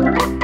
Bye.